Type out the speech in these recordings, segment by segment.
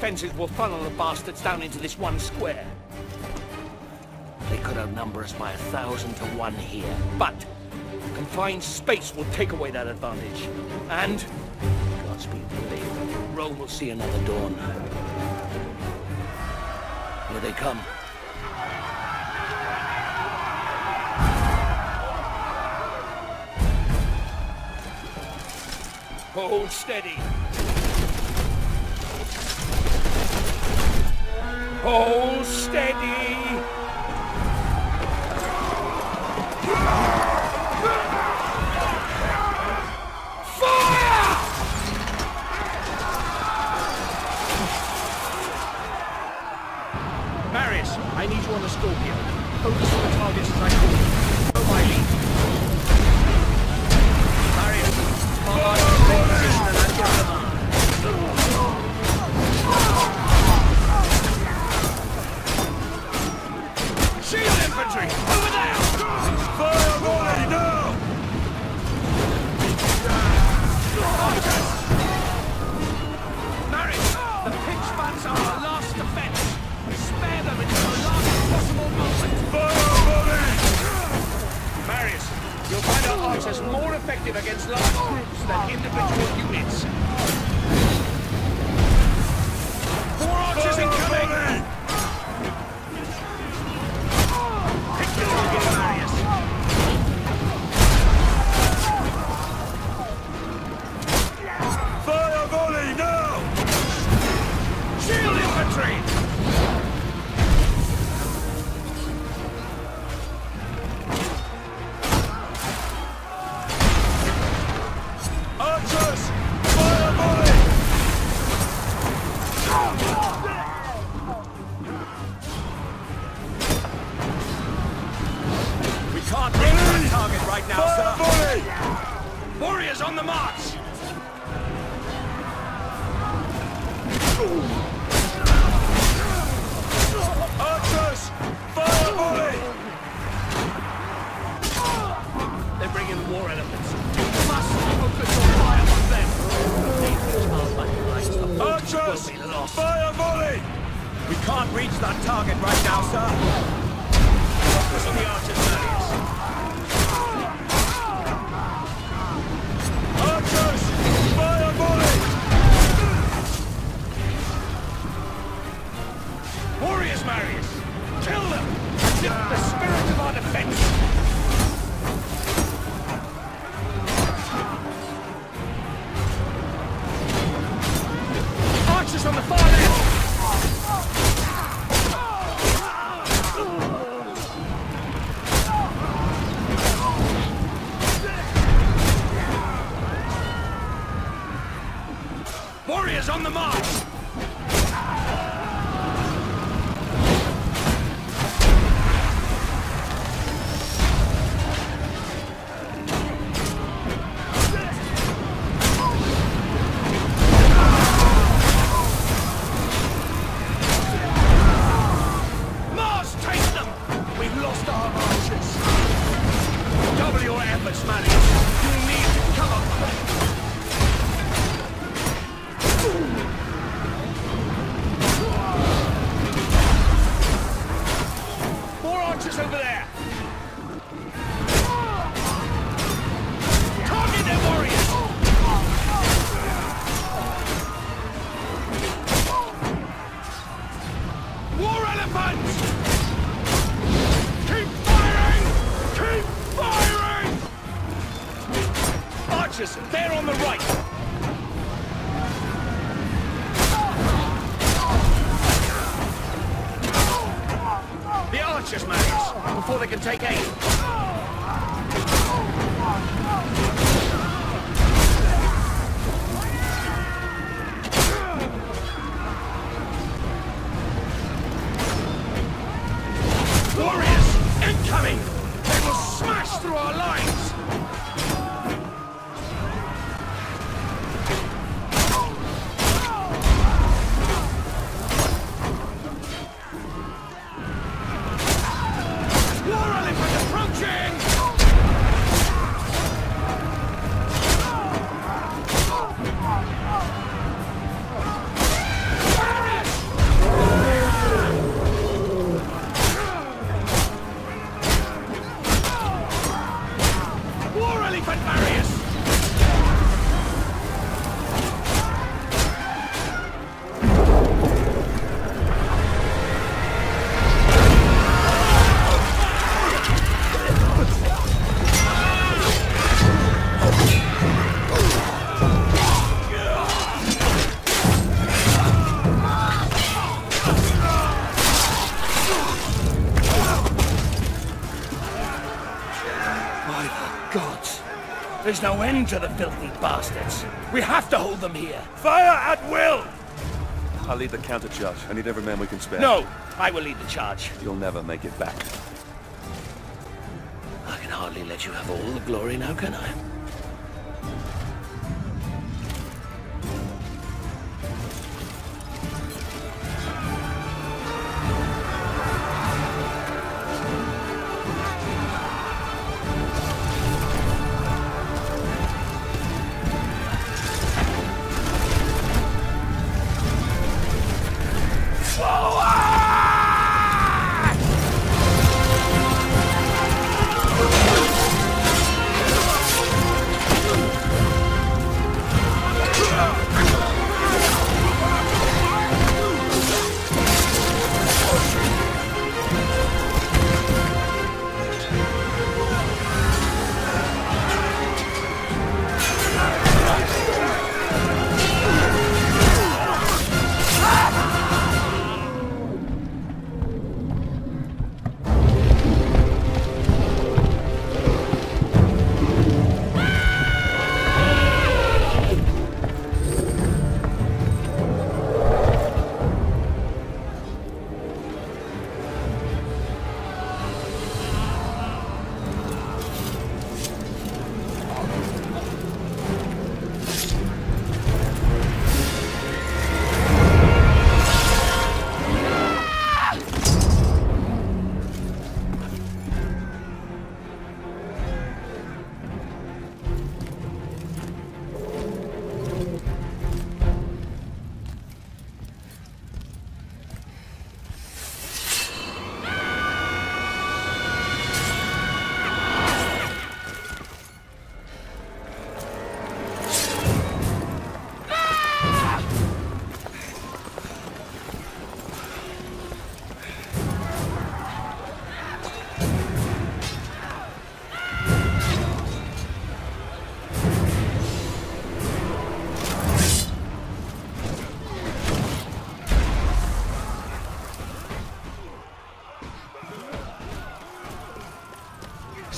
defenses will funnel the bastards down into this one square. They could outnumber us by a thousand to one here, but confined space will take away that advantage. And, Godspeed believe, Rome will see another dawn. Here they come. Hold steady. Hold steady. Fire! Marius, I need you on the Scorpio. Focus on the targets as I call you. Infantry! Over there! Fire volley now! Marius, the pitch bats are our last defense. Spare them until the last possible moment. Fire volley! Marius, you'll find our archers more effective against large Warriors on the march! They're on the right! The archers, Marius, before they can take aim. Warriors, incoming! They will smash through our lines! Elephant barriers! There's no end to the filthy bastards. We have to hold them here. Fire at will! I'll lead the countercharge. I need every man we can spare. No, I will lead the charge. You'll never make it back. I can hardly let you have all the glory now, can I?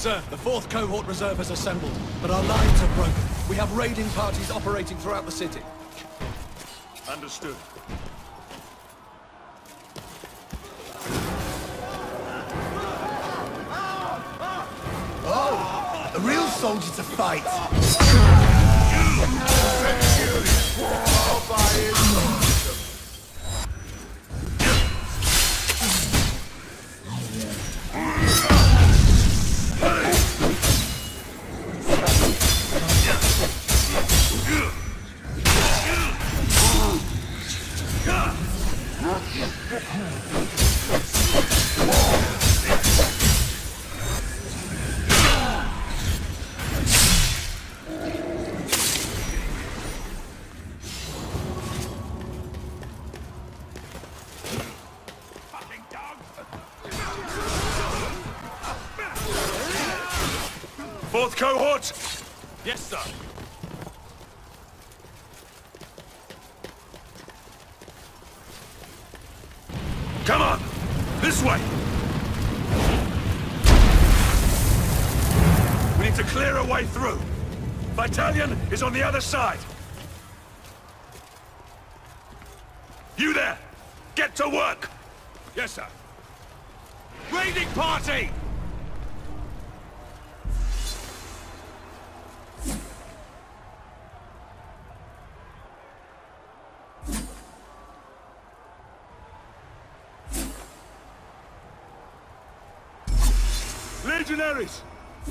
Sir, the fourth cohort reserve has assembled, but our lines are broken. We have raiding parties operating throughout the city. Understood. A real soldier to fight. Fourth cohort! Yes, sir. Come on! This way! We need to clear a way through. Battalion is on the other side.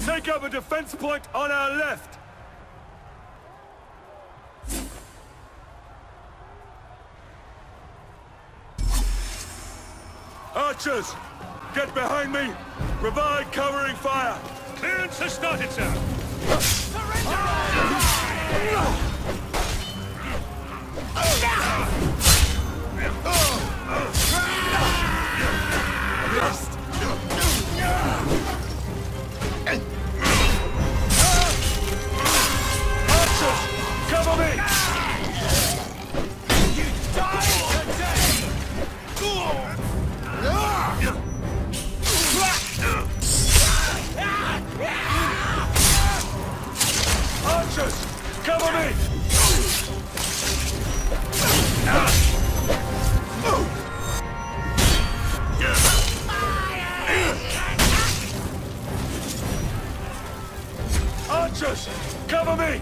Take up a defense point on our left! Archers! Get behind me! Provide covering fire! Clearance has started, sir! Surrender! Archers! Cover me!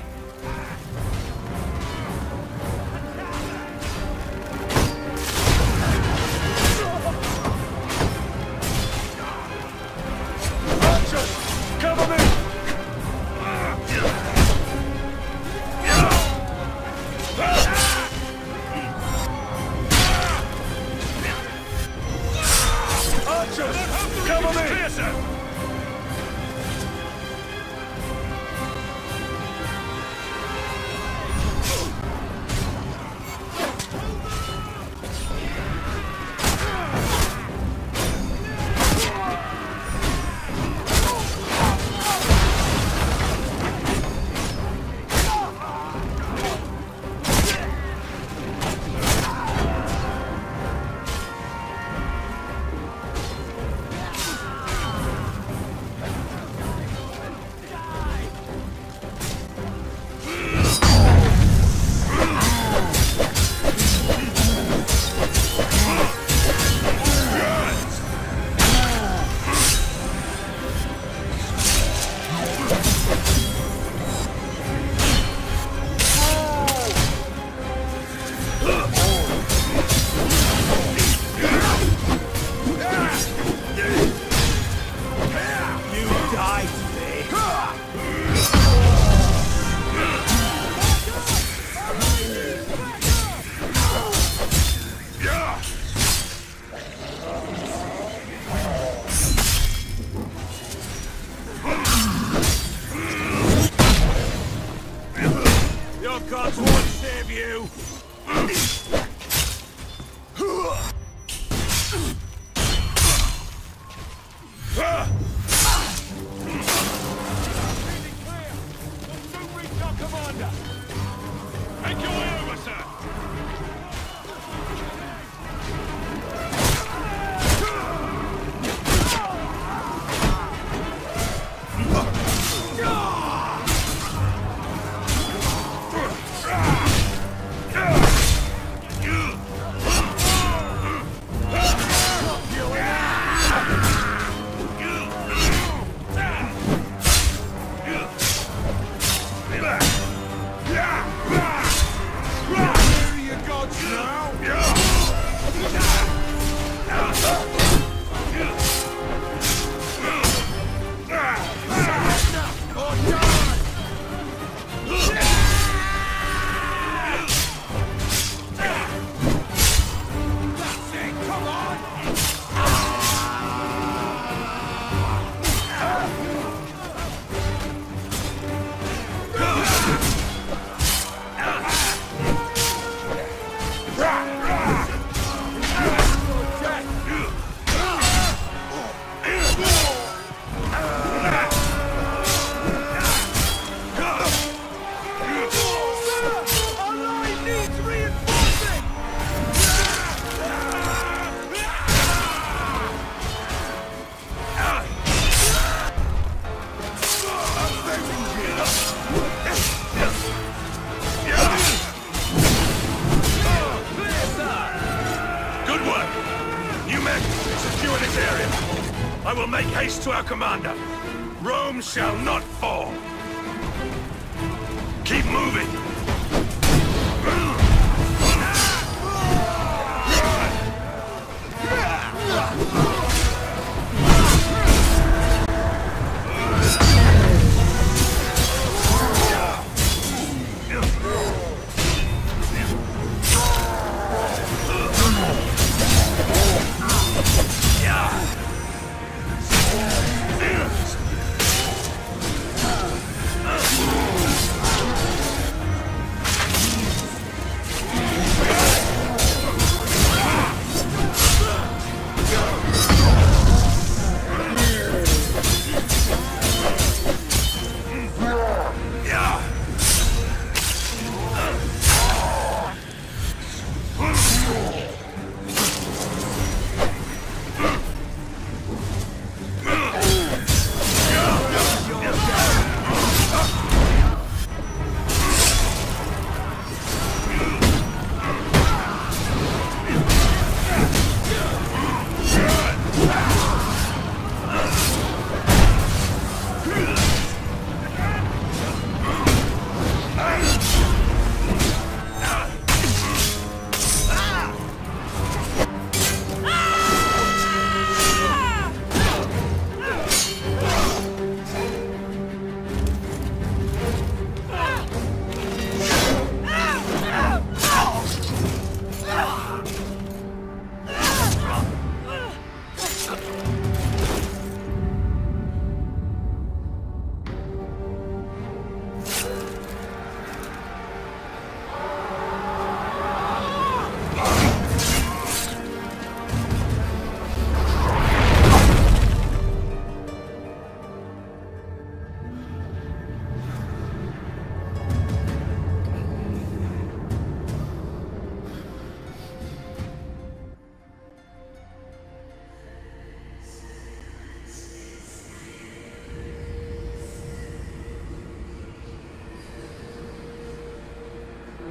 Make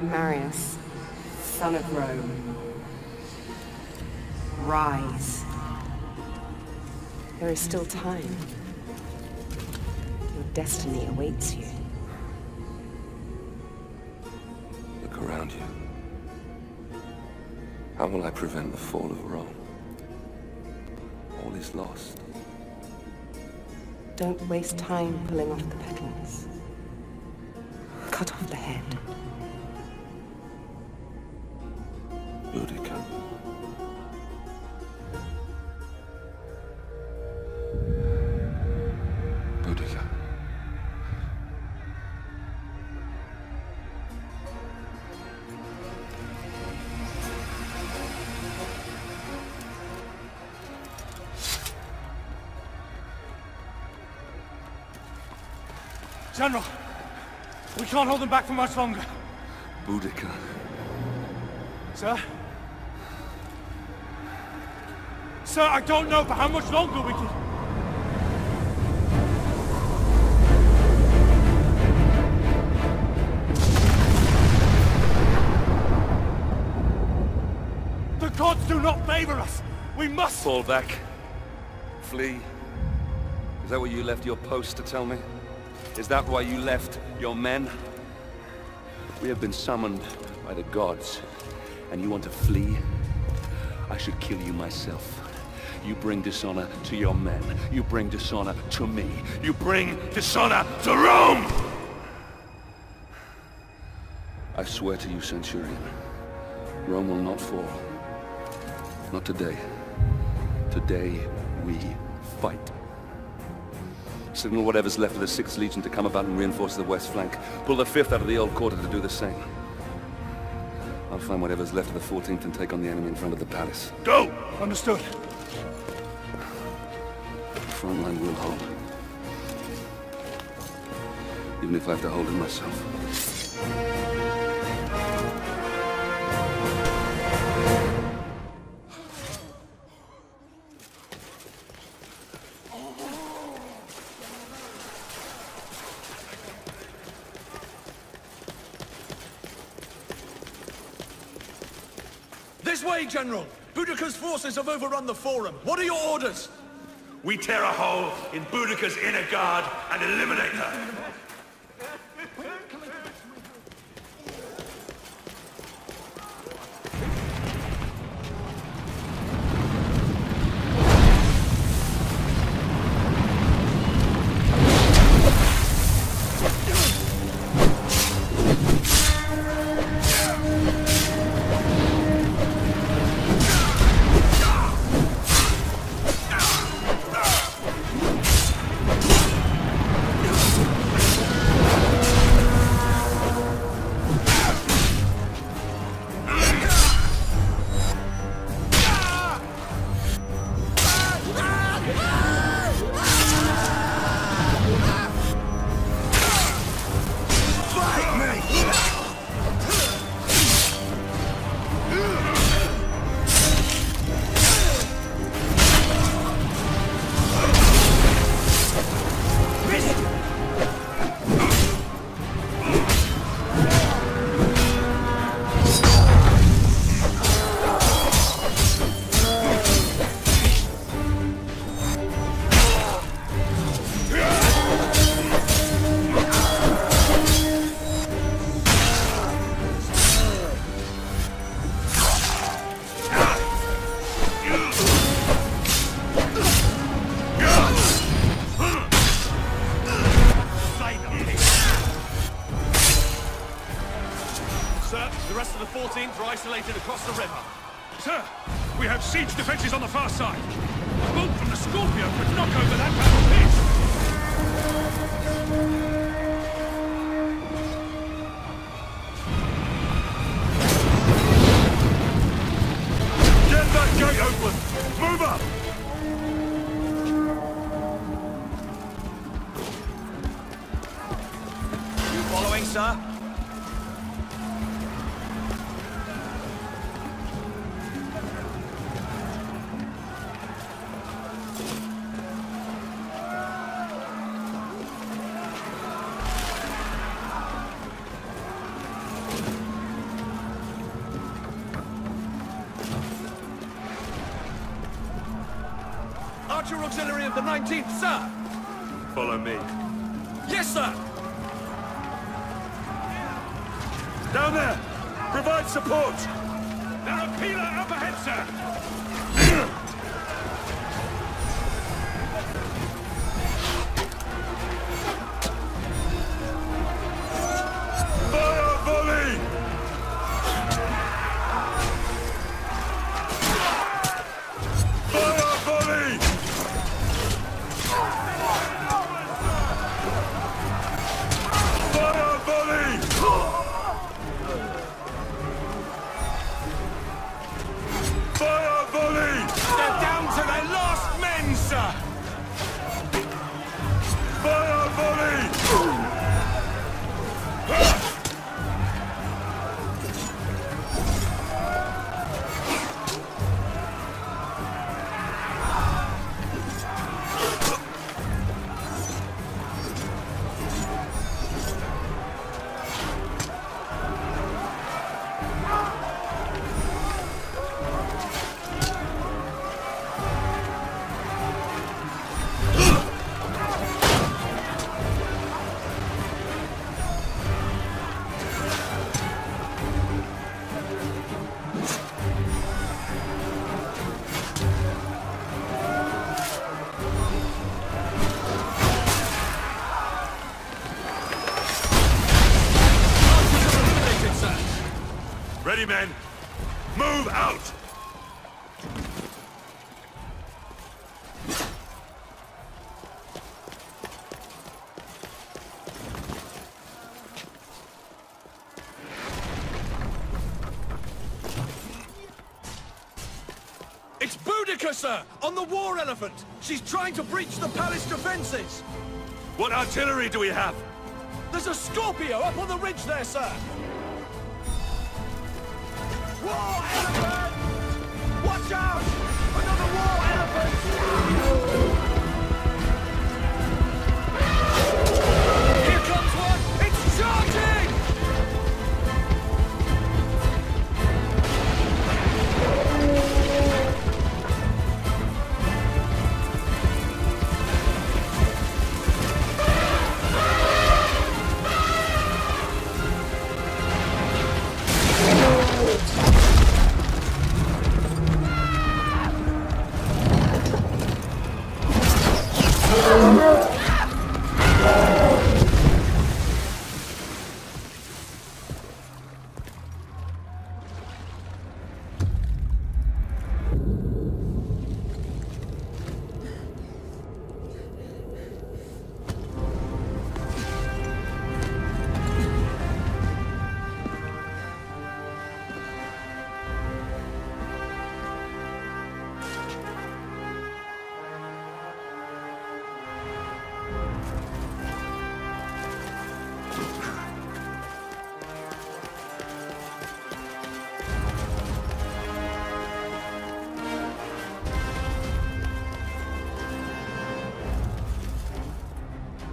Marius, son of Rome. Rise. There is still time. Your destiny awaits you. Look around you. How will I prevent the fall of Rome? All is lost. Don't waste time pulling off the petals. Cut off the head. General, we can't hold them back for much longer. Boudica. Sir? Sir, I don't know for how much longer we can... The gods do not favor us! We must... Fall back. Flee. Is that what you left your post to tell me? Is that why you left your men? We have been summoned by the gods, and you want to flee? I should kill you myself. You bring dishonor to your men. You bring dishonor to me. You bring dishonor to Rome! I swear to you, Centurion, Rome will not fall. Not today. Today, we fight. Signal whatever's left of the 6th Legion to come about and reinforce the west flank. Pull the 5th out of the old quarter to do the same. I'll find whatever's left of the 14th and take on the enemy in front of the palace. Go! Understood. The front line will hold. Even if I have to hold it myself. This way, General! Boudica's forces have overrun the Forum. What are your orders? We tear a hole in Boudica's inner guard and eliminate her. sir! Follow me. Yes, sir! Down there! Provide support! There are Peeler up ahead, sir! Sir! On the war elephant! She's trying to breach the palace defenses! What artillery do we have? There's a Scorpio up on the ridge there, sir! War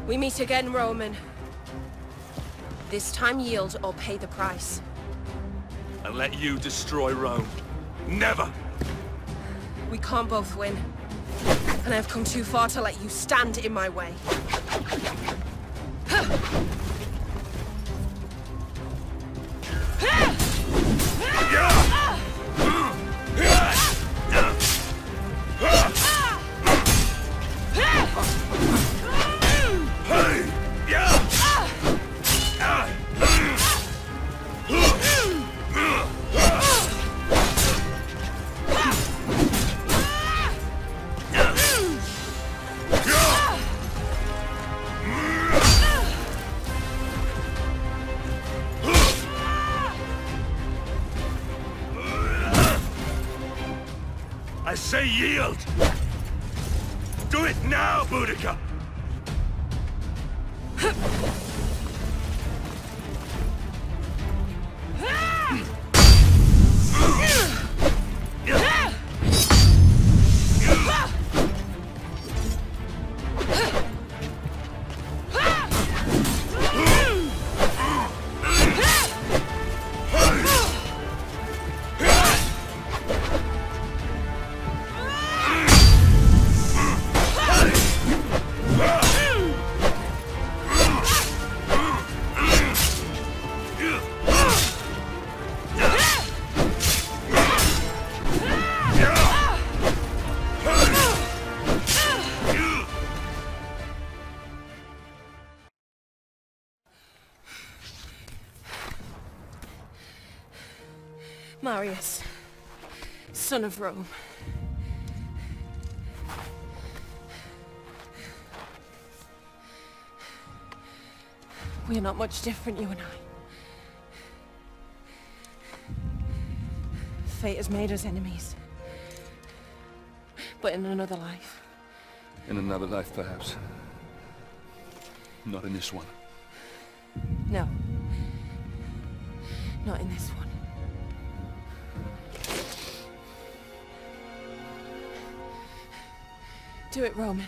We meet again, Roman. This time yield or pay the price. And let you destroy Rome. Never! We can't both win. And I've come too far to let you stand in my way. Do it now, Boudica! Son of Rome. We are not much different, you and I. Fate has made us enemies. But in another life. In another life, perhaps. Not in this one. No. Not in this one. Do it, Roman.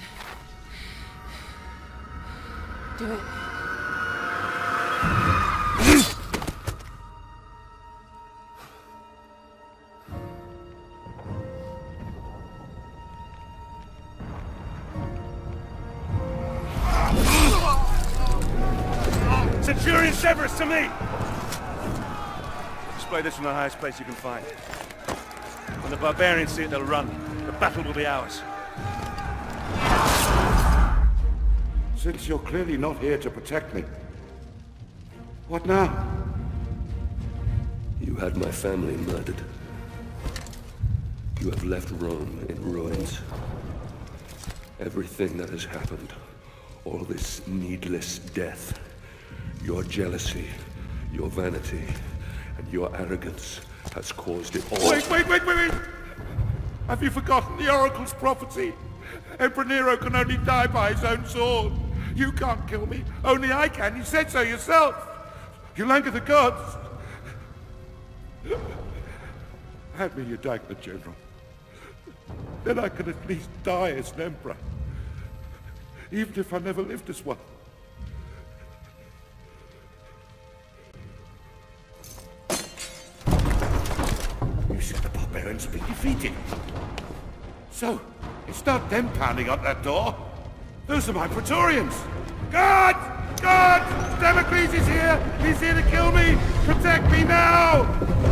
Do it. Centurion Severus to me! Display this from the highest place you can find. When the barbarians see it, they'll run. The battle will be ours. Since you're clearly not here to protect me, what now? You had my family murdered. You have left Rome in ruins. Everything that has happened, all this needless death, your jealousy, your vanity, and your arrogance has caused it all. Wait, wait, wait, wait, wait! Have you forgotten the Oracle's prophecy? Emperor Nero can only die by his own sword. You can't kill me. Only I can. You said so yourself. You'll anger the gods. Hand me your dagger, General. Then I can at least die as an emperor. Even if I never lived as one. You said the barbarians been defeated. So, it's not them pounding up that door. Those are my Praetorians. Guards! Guards! Damocles is here! He's here to kill me! Protect me now!